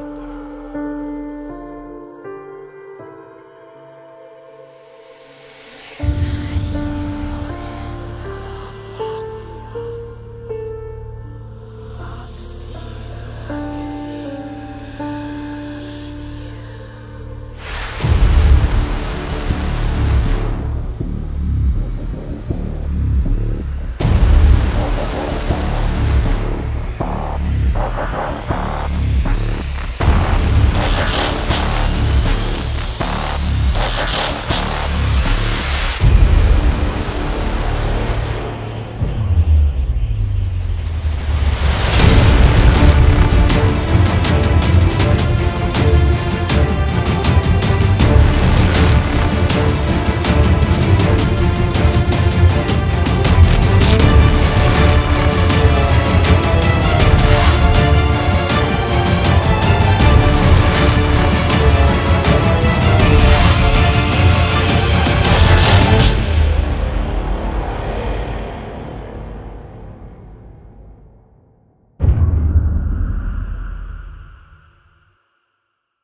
anytime.